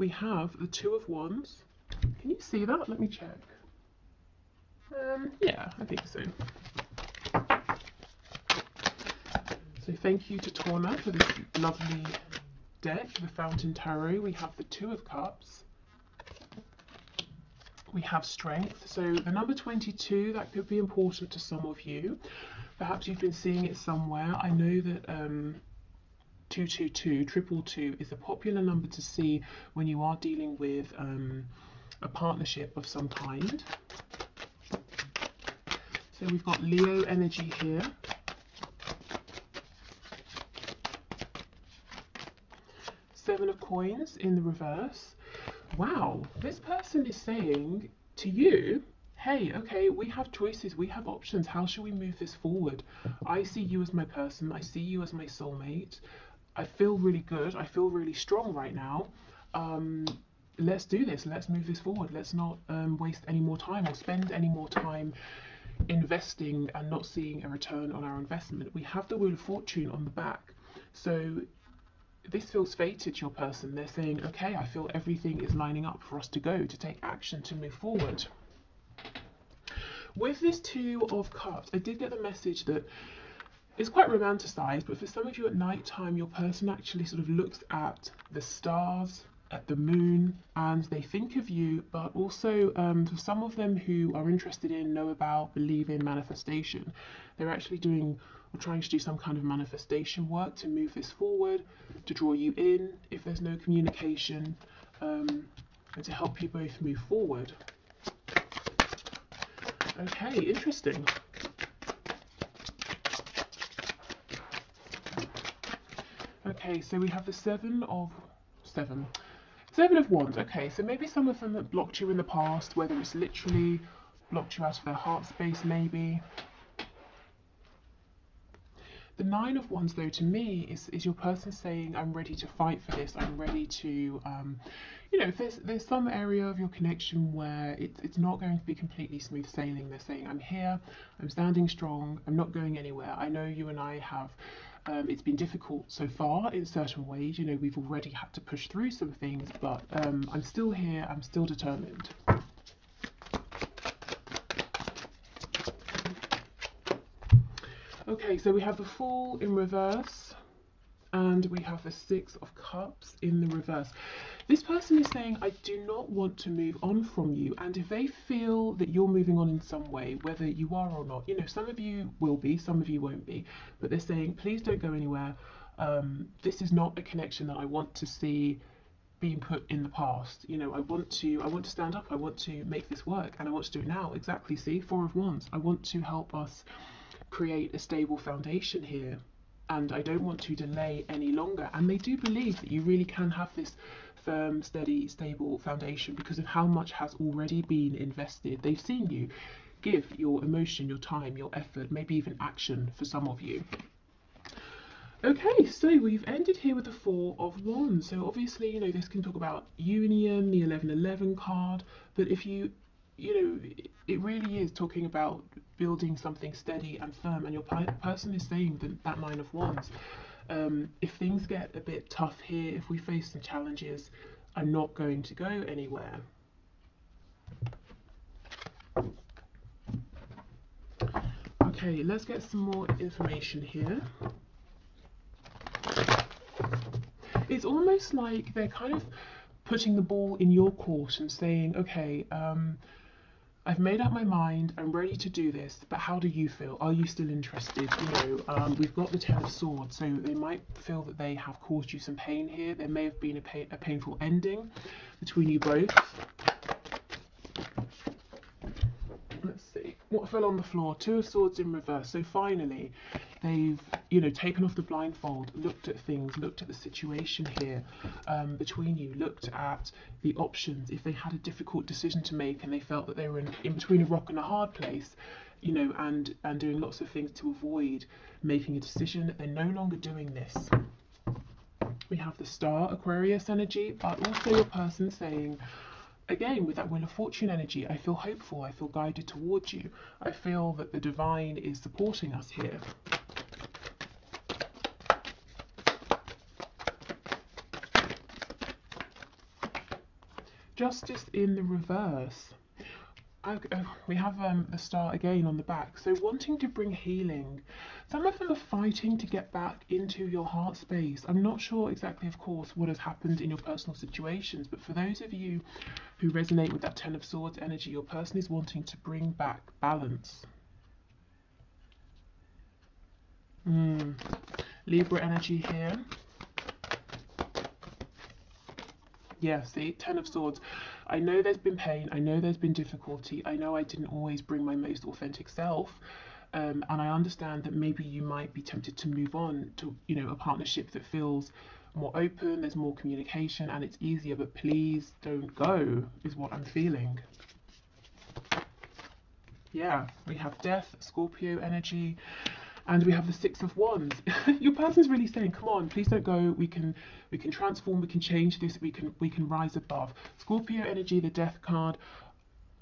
we have the Two of Wands. Can you see that? Let me check. Um, yeah, I think so. So thank you to Torna for this lovely deck, the Fountain Tarot. We have the Two of Cups. We have Strength. So the number 22, that could be important to some of you. Perhaps you've been seeing it somewhere. I know that um, 222, triple two, is a popular number to see when you are dealing with um, a partnership of some kind. So we've got Leo energy here. Seven of coins in the reverse. Wow, this person is saying to you, hey, okay, we have choices, we have options. How shall we move this forward? I see you as my person, I see you as my soulmate. I feel really good, I feel really strong right now. Um, let's do this, let's move this forward. Let's not um, waste any more time or spend any more time investing and not seeing a return on our investment. We have the Wheel of Fortune on the back. So this feels fated to your person. They're saying, okay, I feel everything is lining up for us to go, to take action, to move forward. With this Two of Cups, I did get the message that it's quite romanticized, but for some of you at night time, your person actually sort of looks at the stars, at the moon, and they think of you, but also um, for some of them who are interested in, know about, believe in manifestation, they're actually doing or trying to do some kind of manifestation work to move this forward, to draw you in if there's no communication, um, and to help you both move forward. Okay, interesting. Okay, so we have the seven of seven. Seven of Wands. Okay, so maybe some of them that blocked you in the past, whether it's literally blocked you out of their heart space, maybe. The Nine of Wands, though, to me, is, is your person saying, I'm ready to fight for this. I'm ready to, um, you know, if there's, there's some area of your connection where it, it's not going to be completely smooth sailing, they're saying, I'm here, I'm standing strong, I'm not going anywhere. I know you and I have um, it's been difficult so far in certain ways. You know, we've already had to push through some things, but um, I'm still here, I'm still determined. Okay, so we have the Fool in reverse and we have the Six of Cups in the reverse. This person is saying, I do not want to move on from you. And if they feel that you're moving on in some way, whether you are or not, you know, some of you will be, some of you won't be, but they're saying, please don't go anywhere. Um, this is not a connection that I want to see being put in the past. You know, I want to, I want to stand up. I want to make this work, and I want to do it now. Exactly. See, Four of Wands. I want to help us create a stable foundation here and I don't want to delay any longer. And they do believe that you really can have this firm, steady, stable foundation because of how much has already been invested. They've seen you give your emotion, your time, your effort, maybe even action for some of you. Okay, so we've ended here with the Four of Wands. So obviously, you know, this can talk about union, the 1111 card, but if you, you know, it really is talking about building something steady and firm, and your person is saying that, that Nine of Wands um, if things get a bit tough here, if we face some challenges, I'm not going to go anywhere. Okay, let's get some more information here. It's almost like they're kind of putting the ball in your court and saying, okay, um, I've made up my mind, I'm ready to do this, but how do you feel? Are you still interested? You know, um, we've got the Ten of Swords, so they might feel that they have caused you some pain here. There may have been a, a painful ending between you both. Let's see, what fell on the floor? Two of Swords in reverse. So finally, they've you know taken off the blindfold looked at things looked at the situation here um, between you looked at the options. If they had a difficult decision to make and they felt that they were in, in between a rock and a hard place you know and and doing lots of things to avoid making a decision they're no longer doing this. We have the star aquarius energy but also your person saying again with that wheel of fortune energy i feel hopeful i feel guided towards you. I feel that the divine is supporting us here justice in the reverse. I, we have um, the star again on the back. So wanting to bring healing. Some of them are fighting to get back into your heart space. I'm not sure exactly, of course, what has happened in your personal situations, but for those of you who resonate with that Ten of Swords energy, your person is wanting to bring back balance. Mm. Libra energy here. Yeah, see, Ten of Swords. I know there's been pain. I know there's been difficulty. I know I didn't always bring my most authentic self. Um, and I understand that maybe you might be tempted to move on to, you know, a partnership that feels more open, there's more communication, and it's easier. But please don't go, is what I'm feeling. Yeah, we have death, Scorpio energy and we have the six of wands. Your person's really saying come on please don't go. We can we can transform we can change this we can we can rise above. Scorpio energy the death card.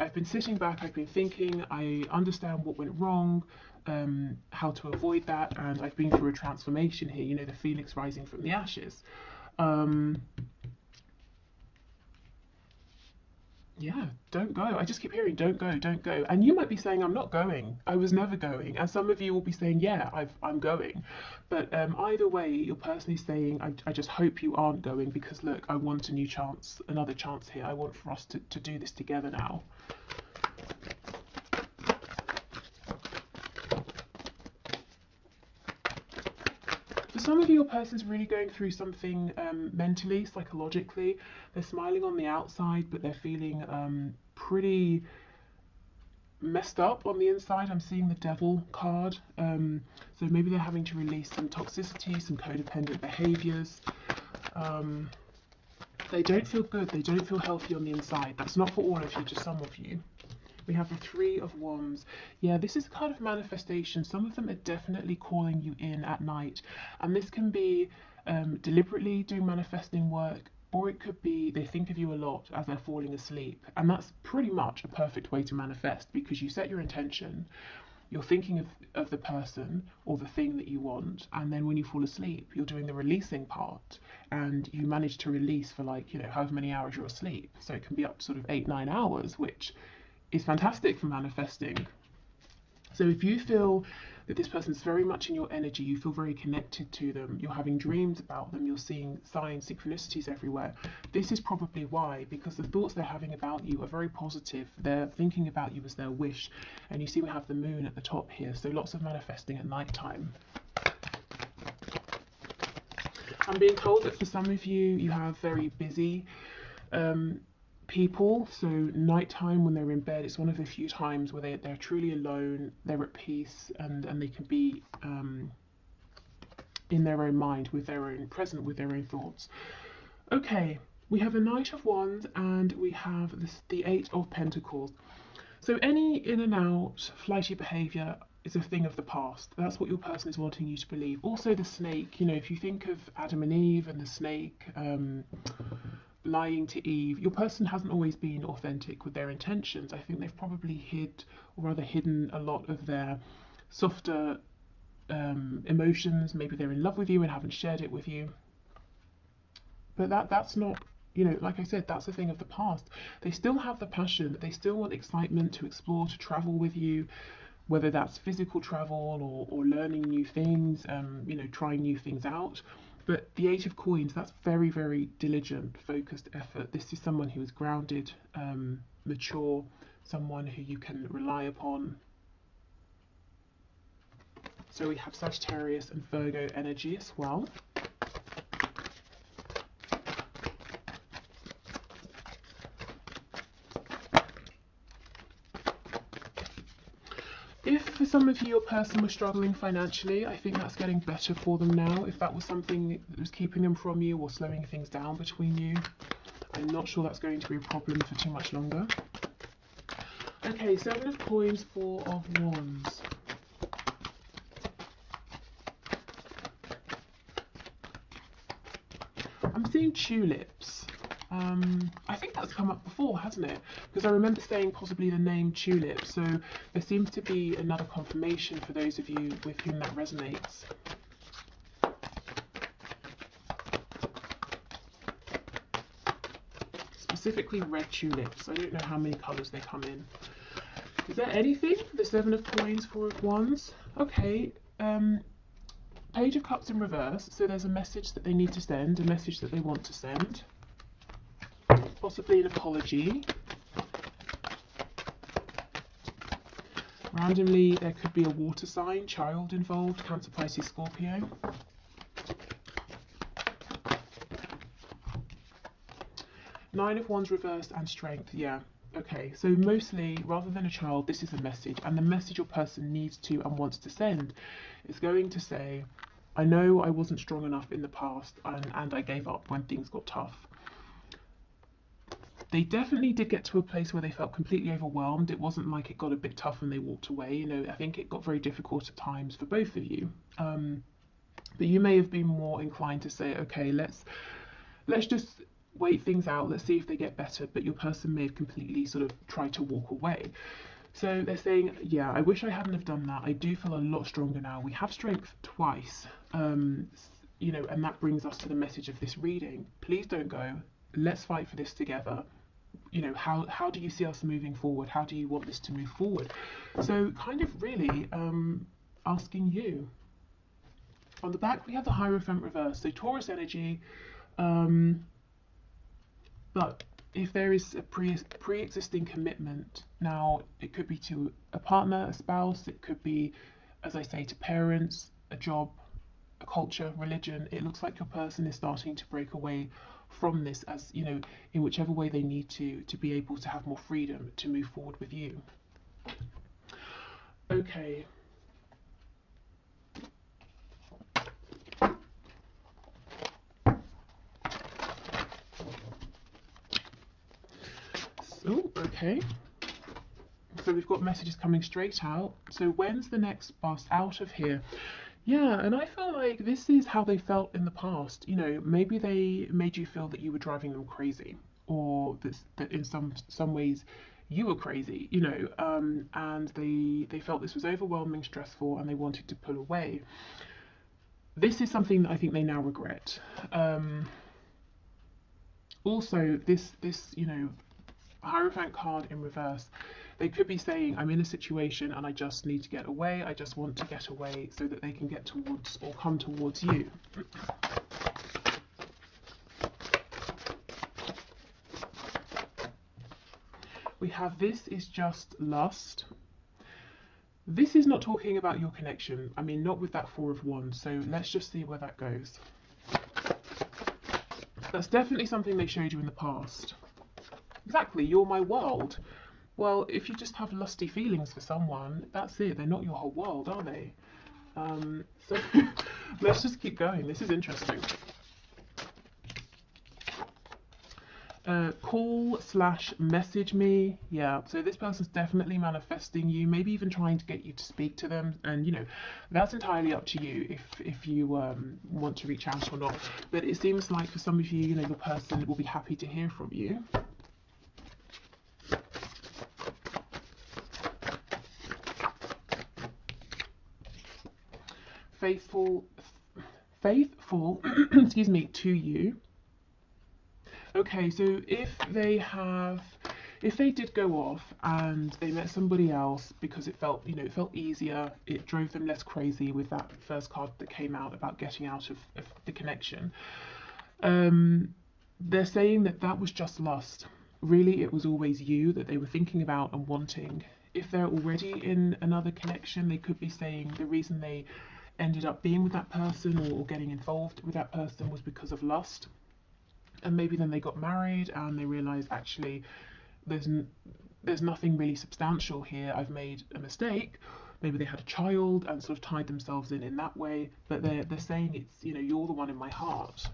I've been sitting back i've been thinking i understand what went wrong um, how to avoid that and i've been through a transformation here you know the phoenix rising from the ashes. Um, yeah, don't go. I just keep hearing, don't go, don't go. And you might be saying, I'm not going. I was never going. And some of you will be saying, yeah, i am going. But um, either way, you're personally saying, I, I just hope you aren't going because look, I want a new chance, another chance here. I want for us to, to do this together now. Some of you, your person's really going through something um, mentally, psychologically. They're smiling on the outside, but they're feeling um, pretty messed up on the inside. I'm seeing the devil card. Um, so maybe they're having to release some toxicity, some codependent behaviors. Um, they don't feel good. They don't feel healthy on the inside. That's not for all of you, just some of you. We have the Three of Wands. Yeah, this is a kind of manifestation. Some of them are definitely calling you in at night. And this can be um, deliberately doing manifesting work, or it could be they think of you a lot as they're falling asleep. And that's pretty much a perfect way to manifest because you set your intention, you're thinking of, of the person or the thing that you want, and then when you fall asleep, you're doing the releasing part and you manage to release for like, you know, however many hours you're asleep. So it can be up to sort of eight, nine hours, which is fantastic for manifesting. So if you feel that this person's very much in your energy, you feel very connected to them, you're having dreams about them, you're seeing signs, synchronicities everywhere, this is probably why, because the thoughts they're having about you are very positive. They're thinking about you as their wish. And you see we have the moon at the top here, so lots of manifesting at night time. I'm being told that for some of you, you have very busy um, people. So nighttime when they're in bed, it's one of the few times where they, they're truly alone, they're at peace, and, and they can be um, in their own mind, with their own present, with their own thoughts. Okay, we have a Knight of Wands and we have this, the Eight of Pentacles. So any in and out flighty behaviour is a thing of the past. That's what your person is wanting you to believe. Also the snake, you know, if you think of Adam and Eve and the snake, um, lying to Eve, your person hasn't always been authentic with their intentions. I think they've probably hid, or rather hidden, a lot of their softer um, emotions. Maybe they're in love with you and haven't shared it with you. But that that's not, you know, like I said, that's a thing of the past. They still have the passion. They still want excitement to explore, to travel with you, whether that's physical travel or, or learning new things, um, you know, trying new things out but the Eight of Coins, that's very, very diligent, focused effort. This is someone who is grounded, um, mature, someone who you can rely upon. So we have Sagittarius and Virgo energy as well. Some of you, your person was struggling financially, I think that's getting better for them now. If that was something that was keeping them from you or slowing things down between you, I'm not sure that's going to be a problem for too much longer. Okay, Seven of Coins, Four of Wands. I'm seeing tulips. Um, I think that's come up before, hasn't it? Because I remember saying possibly the name tulip, so there seems to be another confirmation for those of you with whom that resonates. specifically red tulips. I don't know how many colours they come in. Is there anything? The Seven of Coins, Four of Wands. Okay. Um, Page of Cups in reverse. So there's a message that they need to send, a message that they want to send. Possibly an apology. Randomly, there could be a water sign, child involved, Cancer, Pisces, Scorpio. Nine of Wands reversed and Strength, yeah. Okay, so mostly, rather than a child, this is a message, and the message your person needs to and wants to send is going to say, I know I wasn't strong enough in the past, and, and I gave up when things got tough. They definitely did get to a place where they felt completely overwhelmed. It wasn't like it got a bit tough and they walked away. You know, I think it got very difficult at times for both of you. Um, but you may have been more inclined to say, okay, let's let's just wait things out. Let's see if they get better. But your person may have completely sort of tried to walk away. So they're saying, yeah, I wish I hadn't have done that. I do feel a lot stronger now. We have strength twice, um, you know, and that brings us to the message of this reading. Please don't go. Let's fight for this together. You know, how how do you see us moving forward? How do you want this to move forward? So kind of really um, asking you. On the back we have the Hierophant reverse, so Taurus energy. Um, but if there is a pre pre-existing commitment, now it could be to a partner, a spouse, it could be, as I say, to parents, a job, a culture, religion. It looks like your person is starting to break away from this, as you know, in whichever way they need to to be able to have more freedom to move forward with you. Okay. Oh, okay. So we've got messages coming straight out. So when's the next bus out of here? Yeah, and I feel like this is how they felt in the past. You know, maybe they made you feel that you were driving them crazy, or that, that in some some ways you were crazy. You know, um, and they they felt this was overwhelming, stressful, and they wanted to pull away. This is something that I think they now regret. Um, also, this this you know Hierophant card in reverse, they could be saying, I'm in a situation and I just need to get away, I just want to get away so that they can get towards or come towards you. We have this is just lust. This is not talking about your connection. I mean, not with that Four of Wands. So let's just see where that goes. That's definitely something they showed you in the past. Exactly, you're my world. Well, if you just have lusty feelings for someone, that's it. They're not your whole world, are they? Um, so let's just keep going. This is interesting. Uh, call slash message me. Yeah, so this person's definitely manifesting you, maybe even trying to get you to speak to them. And you know, that's entirely up to you if if you um, want to reach out or not. But it seems like for some of you, you know, the person will be happy to hear from you. Faithful faithful excuse me to you. Okay so if they have if they did go off and they met somebody else because it felt you know it felt easier it drove them less crazy with that first card that came out about getting out of, of the connection um, they're saying that that was just lust. Really it was always you that they were thinking about and wanting. If they're already in another connection they could be saying the reason they ended up being with that person or, getting involved with that person was because of lust. And maybe then they got married and they realized actually there's n- there's nothing really substantial here. I've made a mistake. Maybe they had a child and sort of tied themselves in in that way. But they're they're saying it's you know you're the one in my heart.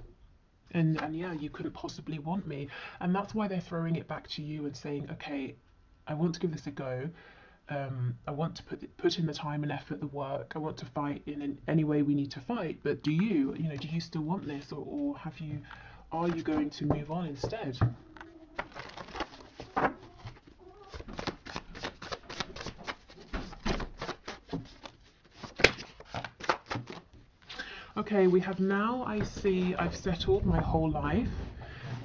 And, and yeah, you couldn't possibly want me. And that's why they're throwing it back to you and saying, okay, I want to give this a go um, I want to put put in the time and effort, the work. I want to fight in any way we need to fight. But do you, you know, do you still want this, or, or have you? Are you going to move on instead? Okay, we have now. I see. I've settled my whole life.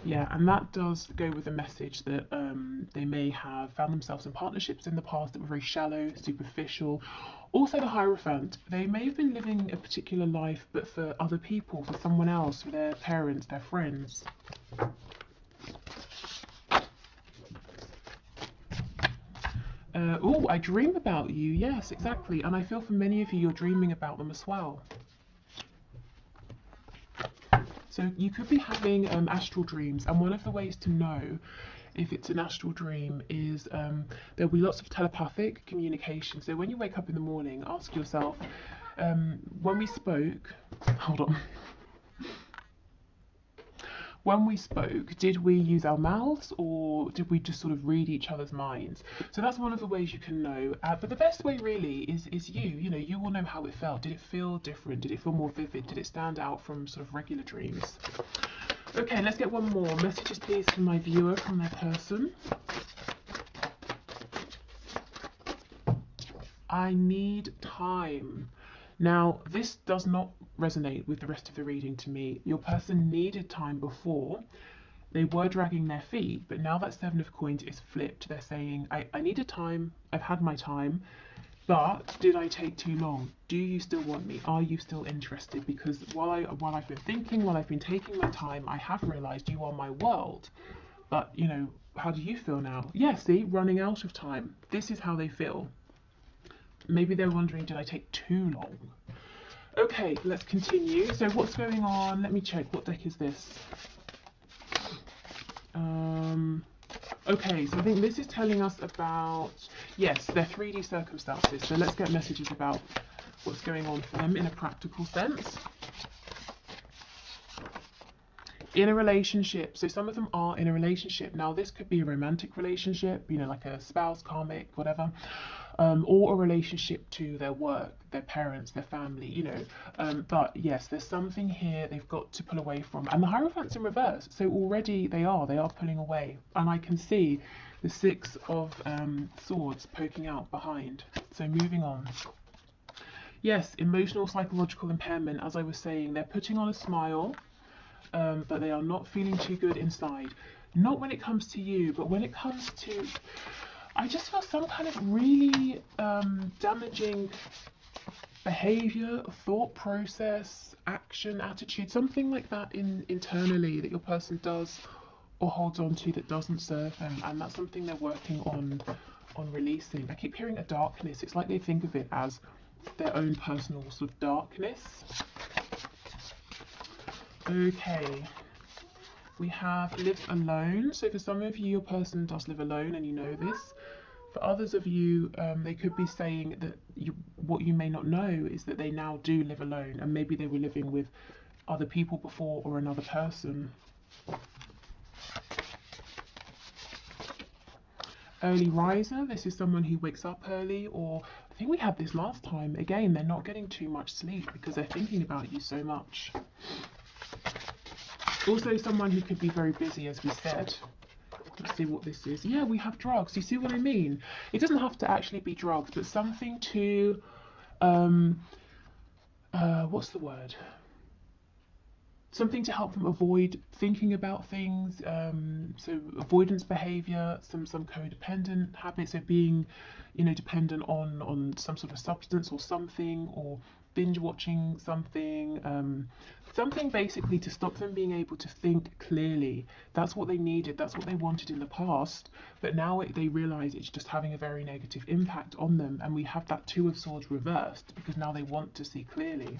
Yeah, and that does go with the message that um, they may have found themselves in partnerships in the past that were very shallow, superficial. Also, the Hierophant, they may have been living a particular life, but for other people, for someone else, for their parents, their friends. Uh, oh, I dream about you. Yes, exactly. And I feel for many of you, you're dreaming about them as well. So you could be having um, astral dreams, and one of the ways to know if it's an astral dream is um, there'll be lots of telepathic communication. So when you wake up in the morning, ask yourself, um, when we spoke, hold on when we spoke, did we use our mouths or did we just sort of read each other's minds? So that's one of the ways you can know. Uh, but the best way really is is you. You know, you will know how it felt. Did it feel different? Did it feel more vivid? Did it stand out from sort of regular dreams? Okay, let's get one more. Messages please from my viewer, from their person. I need time. Now, this does not resonate with the rest of the reading to me. Your person needed time before. They were dragging their feet, but now that Seven of Coins is flipped, they're saying, I, I need a time, I've had my time, but did I take too long? Do you still want me? Are you still interested? Because while I while I've been thinking, while I've been taking my time, I have realized you are my world. But you know, how do you feel now? Yeah, see, running out of time. This is how they feel. Maybe they're wondering, did I take too long? Okay, let's continue. So what's going on? Let me check. What deck is this? Um, okay, so I think this is telling us about, yes, their 3D circumstances. So let's get messages about what's going on for them in a practical sense. In a relationship, so some of them are in a relationship. Now, this could be a romantic relationship, you know, like a spouse, karmic, whatever um, or a relationship to their work, their parents, their family, you know. Um, but yes, there's something here they've got to pull away from. And the Hierophant's in reverse, so already they are, they are pulling away. And I can see the Six of um, Swords poking out behind. So moving on. Yes, emotional psychological impairment, as I was saying, they're putting on a smile, um, but they are not feeling too good inside. Not when it comes to you, but when it comes to I just feel some kind of really um, damaging behavior, thought process, action, attitude, something like that in internally that your person does or holds on to that doesn't serve them, and that's something they're working on on releasing. I keep hearing a darkness. It's like they think of it as their own personal sort of darkness. Okay we have live alone. So for some of you, your person does live alone and you know this. For others of you, um, they could be saying that you, what you may not know is that they now do live alone and maybe they were living with other people before or another person. Early riser, this is someone who wakes up early or I think we had this last time. Again, they're not getting too much sleep because they're thinking about you so much. Also someone who could be very busy, as we said. Let's see what this is. Yeah, we have drugs. You see what I mean? It doesn't have to actually be drugs, but something to, um, uh, what's the word? Something to help them avoid thinking about things. Um, so avoidance behavior, some some codependent habits of being, you know, dependent on on some sort of substance or something, or binge watching something, um, something basically to stop them being able to think clearly. That's what they needed, that's what they wanted in the past, but now it, they realize it's just having a very negative impact on them, and we have that Two of Swords reversed because now they want to see clearly.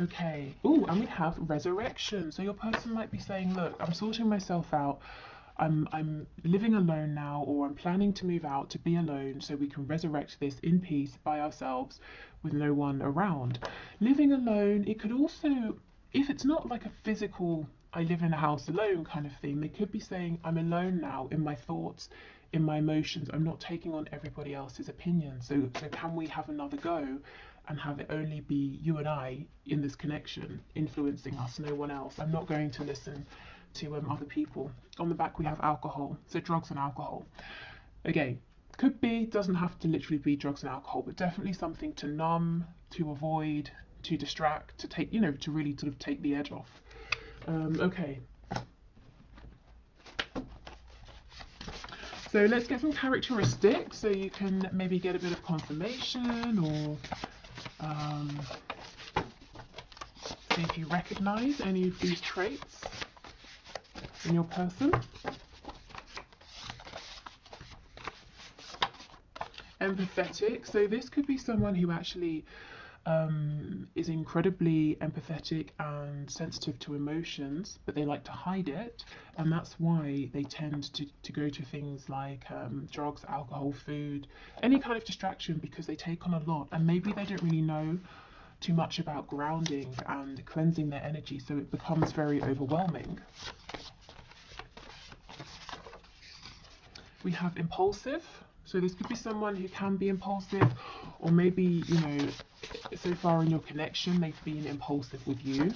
Okay. Oh, and we have resurrection. So your person might be saying, look, I'm sorting myself out. I'm I'm living alone now or I'm planning to move out to be alone so we can resurrect this in peace by ourselves with no one around. Living alone, it could also if it's not like a physical I live in a house alone kind of thing, they could be saying I'm alone now in my thoughts, in my emotions. I'm not taking on everybody else's opinion. So so can we have another go and have it only be you and I in this connection influencing us, no one else. I'm not going to listen to um, other people. On the back we have alcohol, so drugs and alcohol. Again, could be, doesn't have to literally be drugs and alcohol, but definitely something to numb, to avoid, to distract, to take, you know, to really sort of take the edge off. Um, okay. So let's get some characteristics so you can maybe get a bit of confirmation or um, see if you recognize any of these traits in your person. Empathetic. So this could be someone who actually um, is incredibly empathetic and sensitive to emotions, but they like to hide it, and that's why they tend to, to go to things like um, drugs, alcohol, food, any kind of distraction because they take on a lot, and maybe they don't really know too much about grounding and cleansing their energy, so it becomes very overwhelming. We have impulsive. So this could be someone who can be impulsive, or maybe, you know, so far in your connection, they've been impulsive with you.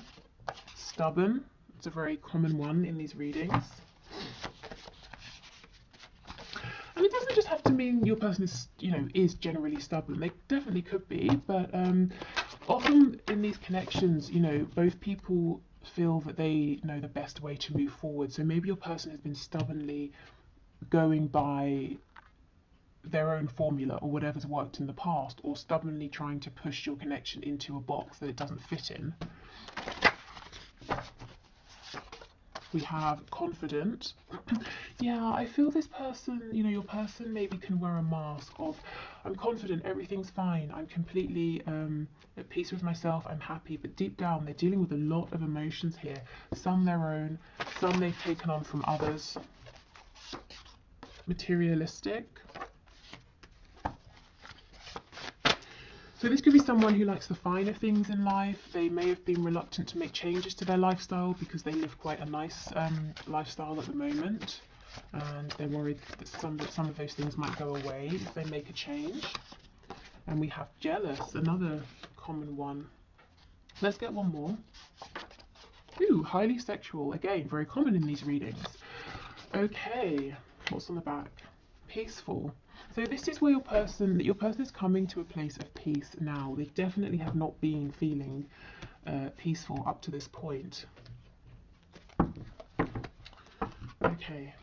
Stubborn, it's a very common one in these readings. And it doesn't just have to mean your person is, you know, is generally stubborn. They definitely could be, but um, often in these connections, you know, both people feel that they know the best way to move forward. So maybe your person has been stubbornly going by their own formula or whatever's worked in the past, or stubbornly trying to push your connection into a box that it doesn't fit in. We have confident. yeah, I feel this person, you know, your person maybe can wear a mask of, I'm confident, everything's fine, I'm completely um, at peace with myself, I'm happy, but deep down they're dealing with a lot of emotions here, some their own, some they've taken on from others. Materialistic. So this could be someone who likes the finer things in life. They may have been reluctant to make changes to their lifestyle because they live quite a nice um, lifestyle at the moment, and they're worried that some some of those things might go away if they make a change. And we have jealous, another common one. Let's get one more. Ooh, highly sexual. Again, very common in these readings. Okay, what's on the back? Peaceful. So this is where your person, your person is coming to a place of peace now. They definitely have not been feeling uh, peaceful up to this point. Okay.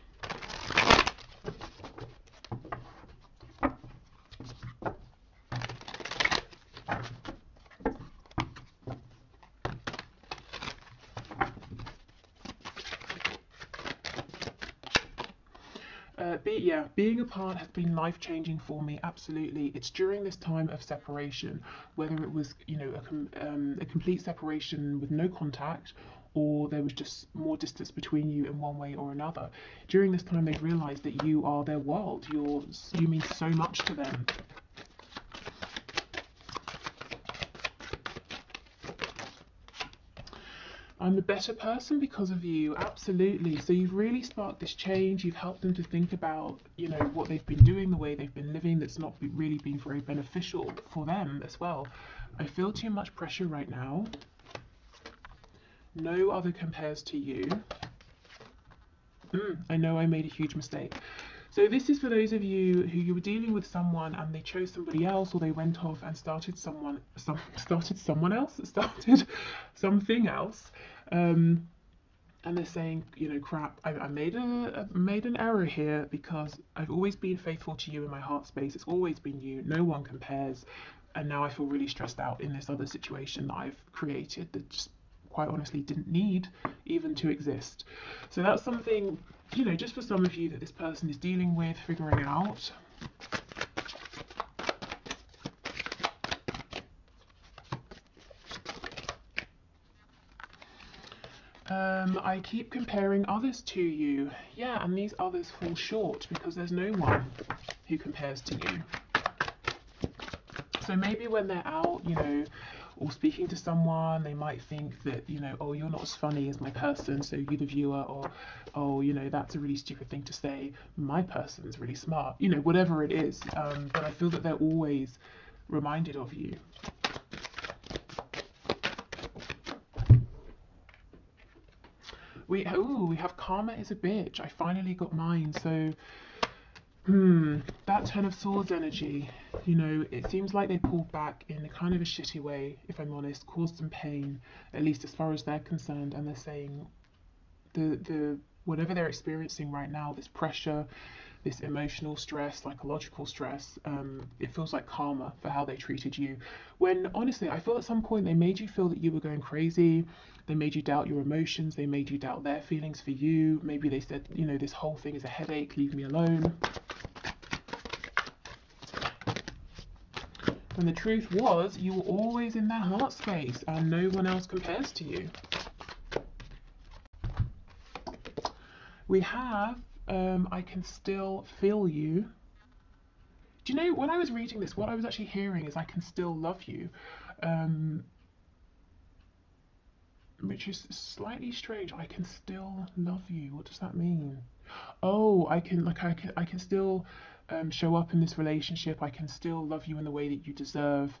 Uh, be, yeah, being apart has been life changing for me. Absolutely, it's during this time of separation, whether it was you know a, com- um, a complete separation with no contact, or there was just more distance between you in one way or another. During this time, they've realised that you are their world. You're you mean so much to them. I'm a better person because of you. Absolutely. So you've really sparked this change. You've helped them to think about, you know, what they've been doing, the way they've been living. That's not really been very beneficial for them as well. I feel too much pressure right now. No other compares to you. Mm, I know I made a huge mistake. So this is for those of you who you were dealing with someone and they chose somebody else or they went off and started someone some started someone else started something else um, and they're saying you know crap I, I made a I made an error here because I've always been faithful to you in my heart space. It's always been you. No one compares. And now I feel really stressed out in this other situation that I've created that just quite honestly didn't need even to exist. So that's something you know, just for some of you that this person is dealing with, figuring it out. Um, I keep comparing others to you. Yeah, and these others fall short because there's no one who compares to you. So maybe when they're out, you know, or speaking to someone, they might think that, you know, oh, you're not as funny as my person, so you, the viewer, or, oh, you know, that's a really stupid thing to say, my person's really smart, you know, whatever it is. Um, but I feel that they're always reminded of you. We, oh, we have karma is a bitch. I finally got mine. So Hmm, that Ten of Swords energy, you know, it seems like they pulled back in a kind of a shitty way, if I'm honest, caused some pain, at least as far as they're concerned, and they're saying the the whatever they're experiencing right now, this pressure, this emotional stress, psychological stress, um, it feels like karma for how they treated you. When honestly, I feel at some point they made you feel that you were going crazy. They made you doubt your emotions. They made you doubt their feelings for you. Maybe they said, you know, this whole thing is a headache, leave me alone. When the truth was, you were always in their heart space and no one else compares to you. We have um, I can still feel you. Do you know, when I was reading this, what I was actually hearing is I can still love you. Um, which is slightly strange. I can still love you. What does that mean? Oh, I can like I can I can still um, show up in this relationship. I can still love you in the way that you deserve.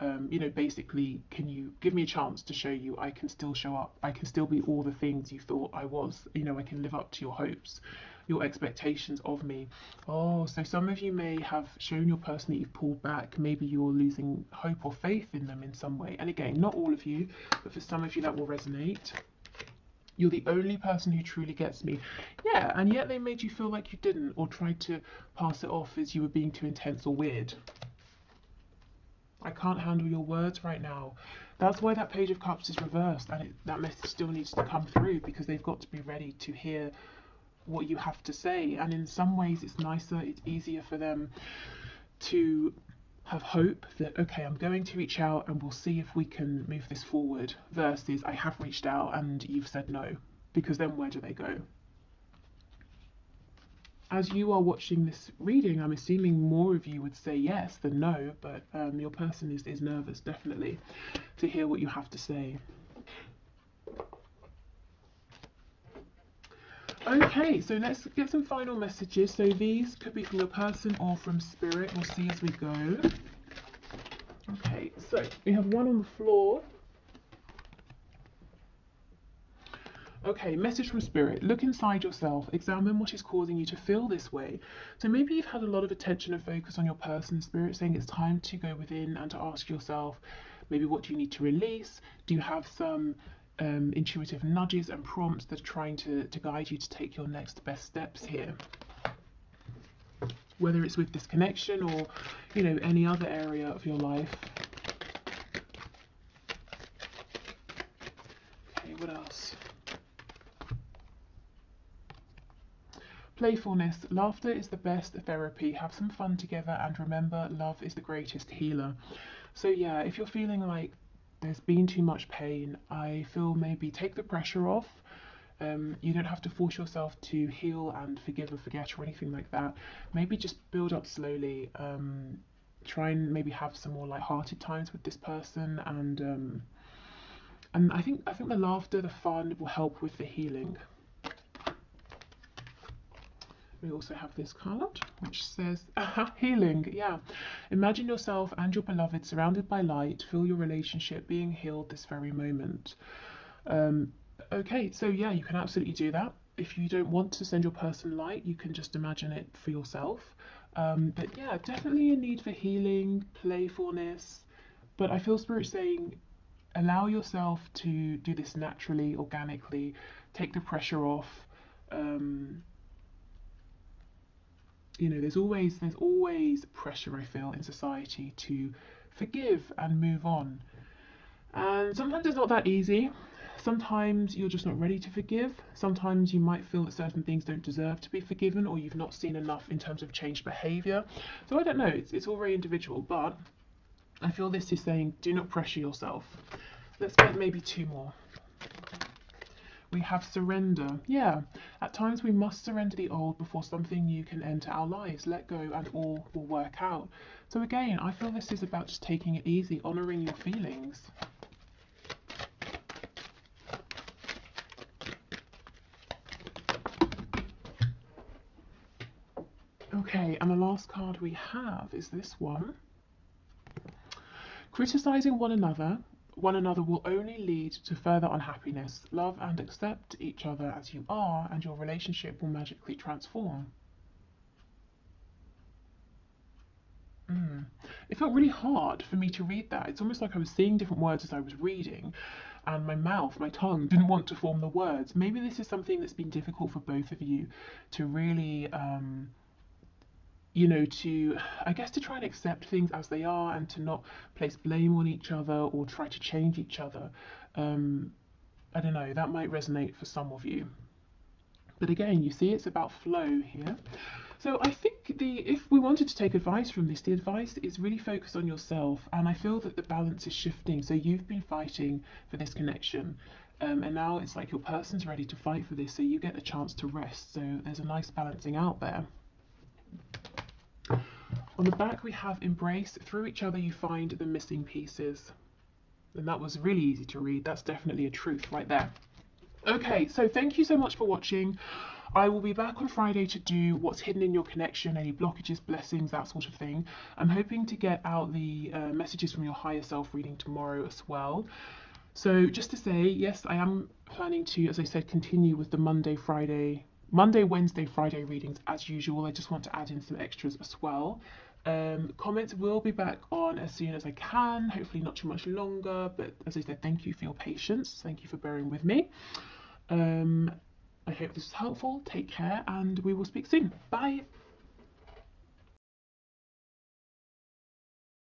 Um, you know, basically, can you give me a chance to show you I can still show up? I can still be all the things you thought I was. You know, I can live up to your hopes your expectations of me. Oh, so some of you may have shown your person that you've pulled back. Maybe you're losing hope or faith in them in some way. And again, not all of you, but for some of you that will resonate. You're the only person who truly gets me. Yeah, and yet they made you feel like you didn't or tried to pass it off as you were being too intense or weird. I can't handle your words right now. That's why that page of cups is reversed and it, that message still needs to come through because they've got to be ready to hear what you have to say. And in some ways, it's nicer, it's easier for them to have hope that, okay, I'm going to reach out and we'll see if we can move this forward, versus I have reached out and you've said no. Because then where do they go? As you are watching this reading, I'm assuming more of you would say yes than no, but um, your person is, is nervous, definitely, to hear what you have to say. Okay, so let's get some final messages. So these could be from your person or from spirit. We'll see as we go. Okay, so we have one on the floor. Okay, message from spirit. Look inside yourself. Examine what is causing you to feel this way. So maybe you've had a lot of attention and focus on your person, spirit saying it's time to go within and to ask yourself maybe what do you need to release? Do you have some um, intuitive nudges and prompts that are trying to, to guide you to take your next best steps here. Whether it's with this connection or, you know, any other area of your life. Okay, what else? Playfulness. Laughter is the best therapy. Have some fun together and remember love is the greatest healer. So yeah, if you're feeling like there's been too much pain, I feel maybe take the pressure off. Um, you don't have to force yourself to heal and forgive and forget or anything like that. Maybe just build up slowly. Um, try and maybe have some more light-hearted times with this person, and um, and I think I think the laughter, the fun will help with the healing. We also have this card which says healing. Yeah. Imagine yourself and your beloved surrounded by light. Feel your relationship being healed this very moment. Um, okay, so yeah, you can absolutely do that. If you don't want to send your person light, you can just imagine it for yourself. Um, but yeah, definitely a need for healing, playfulness. But I feel Spirit saying allow yourself to do this naturally, organically, take the pressure off. Um, you know, there's always there's always pressure I feel in society to forgive and move on. And sometimes it's not that easy. Sometimes you're just not ready to forgive. Sometimes you might feel that certain things don't deserve to be forgiven or you've not seen enough in terms of changed behavior. So I don't know, it's, it's all very individual, but I feel this is saying do not pressure yourself. Let's get maybe two more we have surrender. Yeah, at times we must surrender the old before something new can enter our lives. Let go and all will work out. So, again, I feel this is about just taking it easy, honoring your feelings. Okay, and the last card we have is this one. Criticizing one another one another will only lead to further unhappiness. Love and accept each other as you are, and your relationship will magically transform. Mm. It felt really hard for me to read that. It's almost like I was seeing different words as I was reading, and my mouth, my tongue didn't want to form the words. Maybe this is something that's been difficult for both of you to really. Um, you know, to, I guess, to try and accept things as they are and to not place blame on each other or try to change each other. Um, I don't know, that might resonate for some of you. But again, you see, it's about flow here. So I think the if we wanted to take advice from this, the advice is really focused on yourself, and I feel that the balance is shifting. So you've been fighting for this connection, um, and now it's like your person's ready to fight for this, so you get a chance to rest. So there's a nice balancing out there. On the back we have embrace. Through each other you find the missing pieces. And that was really easy to read. That's definitely a truth right there. Okay, so thank you so much for watching. I will be back on Friday to do what's hidden in your connection, any blockages, blessings, that sort of thing. I'm hoping to get out the uh, messages from your higher self reading tomorrow as well. So just to say, yes, I am planning to, as I said, continue with the Monday, Friday, Monday, Wednesday, Friday readings as usual. I just want to add in some extras as well. Um, comments will be back on as soon as I can, hopefully not too much longer. But as I said, thank you for your patience. Thank you for bearing with me. Um, I hope this is helpful. Take care and we will speak soon. Bye.